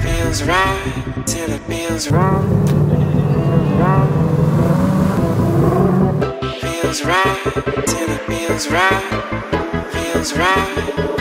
feels right till it feels wrong. Feels right till it feels right. Feels right.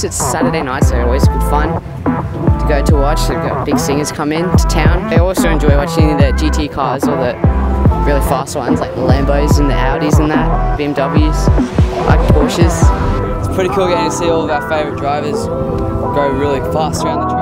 Concerts Saturday nights are always good fun to go to watch. They've got big singers come in to town. I also enjoy watching the GT cars or the really fast ones like the Lambos and the Audis and that, BMWs, like Porsches. It's pretty cool getting to see all of our favourite drivers go really fast around the track.